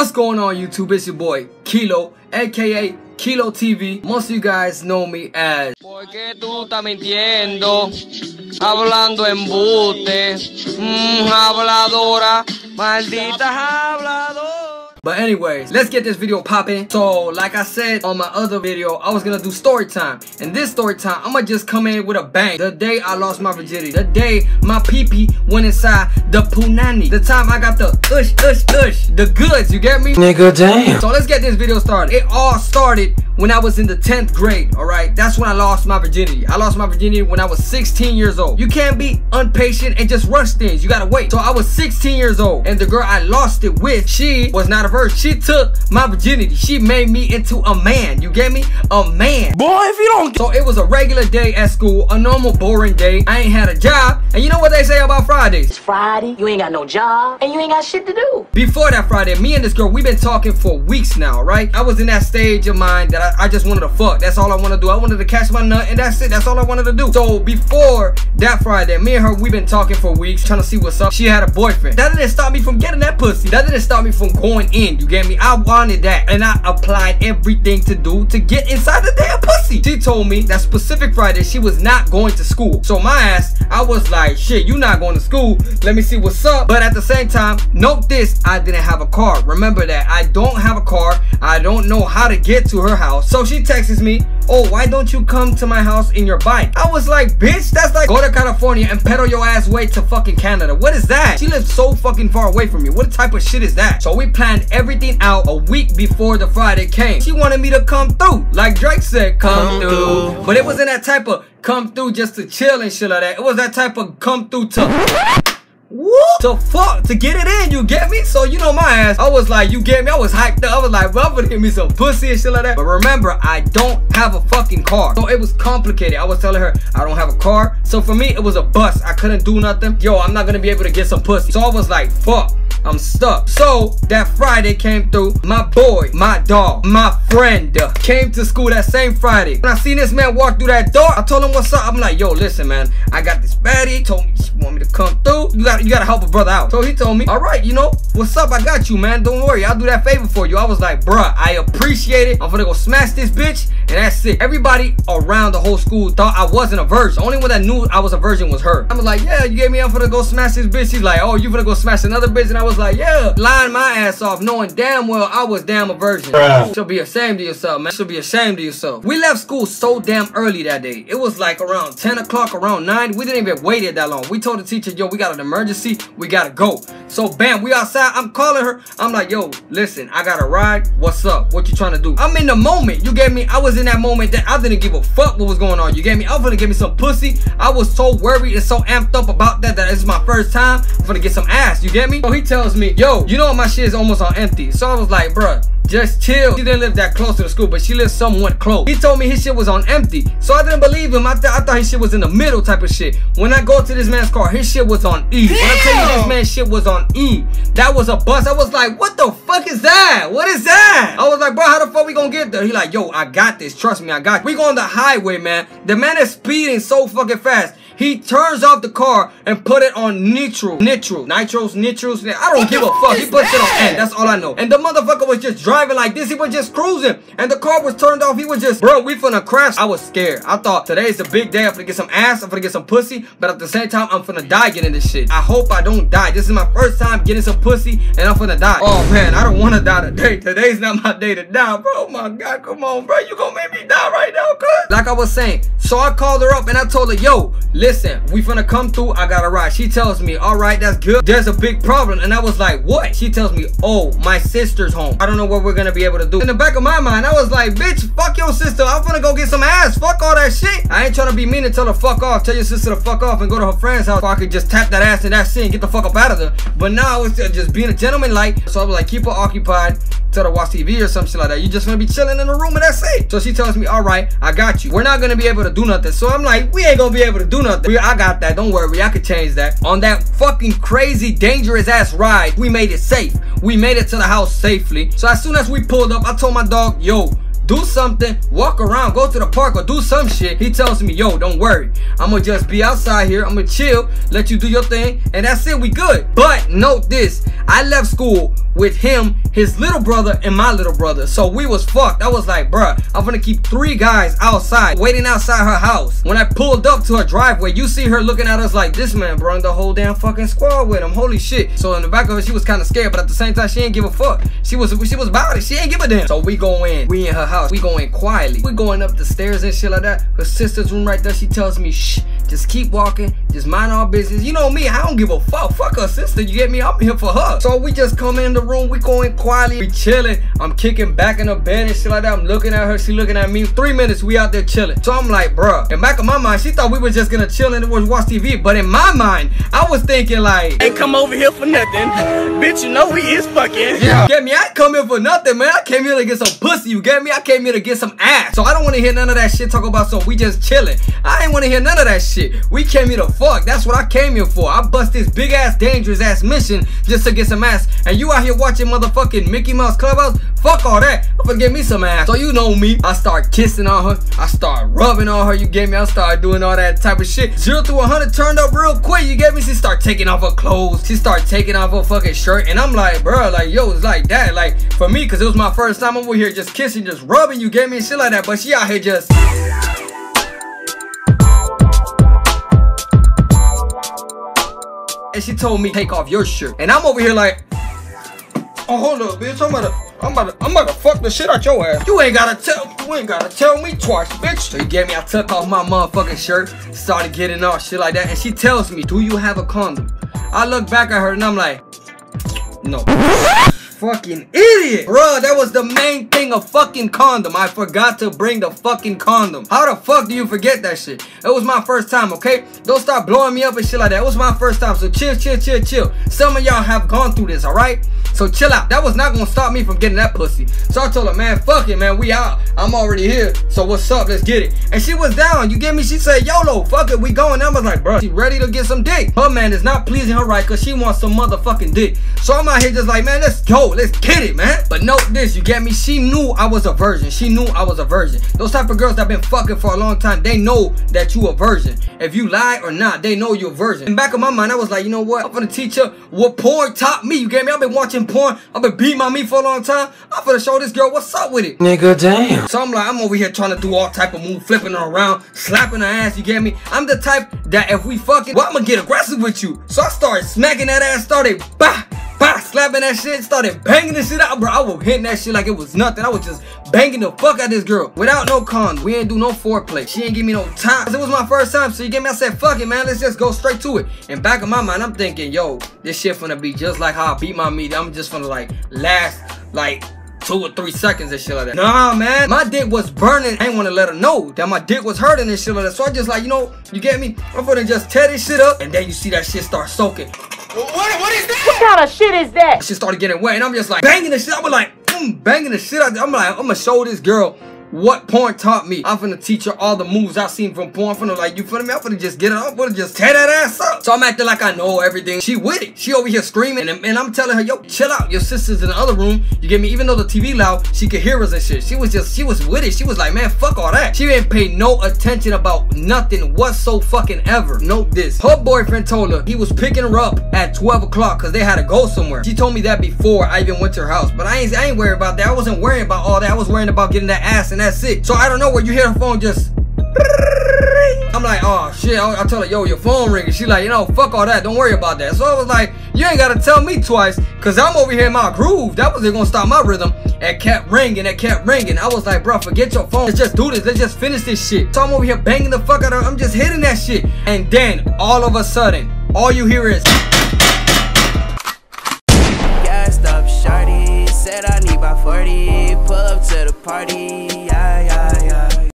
What's going on YouTube? It's your boy Kilo, aka Kilo TV. Most of you guys know me as ¿Por qué tú estás mintiendo? Hablando embuste. Mm, habladora. Malditas habladoras. But anyways, let's get this video popping. So, like I said on my other video, I was gonna do story time. And this story time, I'm gonna just come in with a bang. The day I lost my virginity. The day my pee-pee went inside the punani. The time I got the ush, ush, ush. The goods, you get me? Nigga, damn. So let's get this video started. It all started when I was in the 10th grade, alright? That's when I lost my virginity. I lost my virginity when I was 16 years old. You can't be impatient and just rush things. You gotta wait. So I was 16 years old, and the girl I lost it with, she was not a virgin. She took my virginity. She made me into a man. You get me? A man. Boy, if you don't So it was a regular day at school, a normal boring day. I ain't had a job. And you know what they say about Fridays? It's Friday, you ain't got no job, and you ain't got shit to do. Before that Friday, me and this girl, we've been talking for weeks now, right? I was in that stage of mind that I, I just wanted to fuck. That's all I want to do. I wanted to catch my nut, and that's it. That's all I wanted to do. So before that Friday, me and her, we've been talking for weeks, trying to see what's up. She had a boyfriend. That didn't stop me from getting that pussy. That didn't stop me from going in. You get me? I wanted that, and I applied everything to do to get inside the damn pussy. She told me that specific Friday she was not going to school. So my ass, I was like, shit, you not going to school. Let me see what's up. But at the same time, note this, I didn't have a car. Remember that. I don't have a car. I don't know how to get to her house. So she texts me, oh, why don't you come to my house in your bike? I was like, bitch, that's like go to California and pedal your ass way to fucking Canada. What is that? She lives so fucking far away from me. What type of shit is that? So we planned everything out a week before the Friday came. She wanted me to come through. Like Drake said, come, Come through. through. But it wasn't that type of come through just to chill and shit like that. It was that type of come through to! To fuck, to get it in, you get me? So you know my ass, I was like, you get me? I was hyped up. I was like, bro, I'm gonna give me some pussy and shit like that. But remember, I don't have a fucking car. So it was complicated. I was telling her, I don't have a car. So for me, it was a bust. I couldn't do nothing. Yo, I'm not gonna be able to get some pussy. So I was like, fuck. I'm stuck. So that Friday came through. My boy, my dog, my friend uh, came to school that same Friday. When I seen this man walk through that door, I told him what's up. I'm like, yo, listen, man, I got this baddie. Told me she want me to come through. You got you gotta help a brother out. So he told me, all right, you know, what's up? I got you, man. Don't worry, I'll do that favor for you. I was like, bruh, I appreciate it. I'm gonna go smash this bitch, and that's it. Everybody around the whole school thought I wasn't a virgin. The only one that knew I was a virgin was her. I was like, yeah, you gave me I'm gonna go smash this bitch. She's like, oh, you gonna go smash another bitch? And I was like, yeah, lying my ass off, knowing damn well I was damn a virgin. Bruh. Should be ashamed of yourself, man. Should be ashamed of yourself. We left school so damn early that day. It was like around 10 o'clock, around 9. We didn't even wait it that long. We told the teacher, yo, we got an emergency. We gotta go. So bam, we outside. I'm calling her. I'm like, yo, listen, I got a ride. What's up? What you trying to do? I'm in the moment. You get me? I was in that moment that I didn't give a fuck what was going on. You get me? I'm gonna give me some pussy. I was so worried and so amped up about that that is my first time. I'm gonna get some ass. You get me? So he tells me, yo, you know what? my shit is almost on empty. So I was like, bruh, just chill. She didn't live that close to the school, but she lived somewhat close. He told me his shit was on empty. So I didn't believe him. I, th- I thought his shit was in the middle type of shit. When I go to this man's car, his shit was on E. When I tell you this man's shit was on E, that was a bus. I was like, what the fuck is that? What is that? I was like, bro, how the fuck we gonna get there? He like, yo, I got this. Trust me, I got. We go on the highway, man. The man is speeding so fucking fast. He turns off the car and put it on neutral. Neutral. Nitros, nitrous. I don't give a fuck. He puts it on N. That's all I know. And the motherfucker was just driving like this. He was just cruising. And the car was turned off. He was just, bro, we finna crash. I was scared. I thought today's a big day. I'm finna get some ass. I'm finna get some pussy. But at the same time, I'm finna die getting this shit. I hope I don't die. This is my first time getting some pussy and I'm finna die. Oh man, I don't wanna die today. Today's not my day to die, bro. Oh my God, come on, bro. You gonna make me die right now, cuz? Like I was saying. So I called her up and I told her, yo, listen, we finna come through. I got a ride. She tells me, all right, that's good. There's a big problem. And I was like, what? She tells me, oh, my sister's home. I don't know what we're gonna be able to do. In the back of my mind, I was like, bitch, fuck your sister. I'm finna go get some ass. Fuck all that shit. I ain't trying to be mean and tell her fuck off. Tell your sister to fuck off and go to her friend's house so I could just tap that ass in that shit and get the fuck up out of there. But now I was just being a gentleman like. So I was like, keep her occupied. Tell her watch TV or some shit like that. You just gonna be chilling in the room and that's it. So she tells me, all right, I got you. We're not gonna be able to do nothing. So I'm like, we ain't gonna be able to do nothing. We, I got that. Don't worry. I could change that. On that fucking crazy, dangerous ass ride, we made it safe. We made it to the house safely. So as soon as we pulled up, I told my dog, yo, do something, walk around, go to the park or do some shit. He tells me, yo, don't worry. I'm gonna just be outside here. I'm gonna chill, let you do your thing, and that's it. We good. But note this, I left school with him, his little brother, and my little brother. So we was fucked. I was like, bruh, I'm gonna keep three guys outside, waiting outside her house. When I pulled up to her driveway, you see her looking at us like, this man brought the whole damn fucking squad with him. Holy shit. So in the back of her, she was kind of scared, but at the same time, she ain't give a fuck. She was she was about it. She ain't give a damn. So we go in. We in her house. We go in quietly. We going up the stairs and shit like that. Her sister's room right there. She tells me, shh, just keep walking. Just mind our business. You know me. I don't give a fuck. Fuck her sister. You get me? I'm here for her. So we just come in the room. We going quietly. We chilling. I'm kicking back in the bed and shit like that. I'm looking at her. She looking at me. Three minutes. We out there chilling. So I'm like, bruh. In back of my mind, she thought we were just gonna chill and watch TV. But in my mind, I was thinking like, ain't come over here for nothing. Bitch, you know we is fucking. Yeah. Get me? I ain't come here for nothing, man. I came here to get some pussy. You get me? I came here to get some ass. So I don't want to hear none of that shit talk about so we just chilling. I ain't want to hear none of that shit. We came here to fuck. That's what I came here for. I bust this big ass, dangerous ass mission just to get some ass. And you out here watching motherfucking Mickey Mouse Clubhouse? Fuck all that. I'm gonna get me some ass. So you know me. I start kissing on her. I start rubbing on her. You get me? I start doing all that type of shit. Zero to 100 turned up real quick. You get me? She start taking off her clothes. She start taking off her fucking shirt. And I'm like, bro, like, yo, it's like that. Like, for me, because it was my first time over here just kissing, just rubbing. You get me? And shit like that. But she out here just... And she told me, take off your shirt. And I'm over here like, oh, hold up, bitch. I'm about to... I'm about to, I'm about to fuck the shit out your ass. You ain't gotta tell, you ain't gotta tell me twice, bitch. So you get me, I took off my motherfucking shirt, started getting off shit like that, and she tells me, do you have a condom? I look back at her and I'm like, no fucking idiot. Bruh, that was the main thing, a fucking condom. I forgot to bring the fucking condom. How the fuck do you forget that shit? It was my first time, okay? Don't start blowing me up and shit like that. It was my first time, so chill, chill, chill, chill. Some of y'all have gone through this, alright? So chill out. That was not gonna stop me from getting that pussy. So I told her, man, fuck it, man. We out. I'm already here. So what's up? Let's get it. And she was down. You get me? She said, YOLO, fuck it, we going. I was like, bro, she ready to get some dick. Her man is not pleasing her right because she wants some motherfucking dick. So I'm out here just like, man, let's go. Let's get it, man. But note this, you get me? She knew I was a virgin. She knew I was a virgin. Those type of girls that been fucking for a long time, they know that you a virgin. If you lie or not, they know you're a virgin. In back of my mind, I was like, you know what? I'm gonna teach her what porn taught me. You get me? I've been watching porn. I've been beating my meat for a long time. I'm gonna show this girl what's up with it. Nigga, damn. So I'm like, I'm over here trying to do all type of move, flipping her around, slapping her ass, you get me? I'm the type that if we fucking, well, I'm gonna get aggressive with you. So I started smacking that ass, started, bah, bah, slapping that shit, started banging the shit out, bro. I was hitting that shit like it was nothing. I was just banging the fuck out this girl without no cons. We ain't do no foreplay. She ain't give me no time. It was my first time, so you get me? I said, fuck it, man. Let's just go straight to it. And back of my mind, I'm thinking, yo, this shit finna be just like how I beat my meat. I'm just gonna like last like two or three seconds and shit like that. Nah, man. My dick was burning. I ain't want to let her know that my dick was hurting and shit like that. So I just like, you know, you get me? I'm gonna just tear this shit up and then you see that shit start soaking. What, what is that? What kind of shit is that? She started getting wet and I'm just like banging the shit. I was like, mm, banging the shit out. I'm like, I'm gonna show this girl what porn taught me. I'm finna teach her all the moves I seen from porn. I'm finna like, you feel me? I'm finna just get it up. I'm finna just tear that ass up. So I'm acting like I know everything. She with it. She over here screaming and, and I'm telling her, yo, chill out. Your sister's in the other room. You get me? Even though the TV loud, she could hear us and shit. She was just, she was with it. She was like, man, fuck all that. She didn't pay no attention about nothing whatso fucking ever. Note this. Her boyfriend told her he was picking her up at 12 o'clock because they had to go somewhere. She told me that before I even went to her house. But I ain't, I ain't worried about that. I wasn't worrying about all that. I was worrying about getting that ass and that's it. So I don't know where you hear her phone just I'm like, oh shit. I, I tell her, yo, your phone ringing. She like, you know, fuck all that. Don't worry about that. So I was like, you ain't gotta tell me twice, cause I'm over here in my groove. That wasn't gonna stop my rhythm. It kept ringing, it kept ringing. I was like, bro, forget your phone. Let's just do this. Let's just finish this shit. So I'm over here banging the fuck out of her. I'm just hitting that shit. And then all of a sudden, all you hear is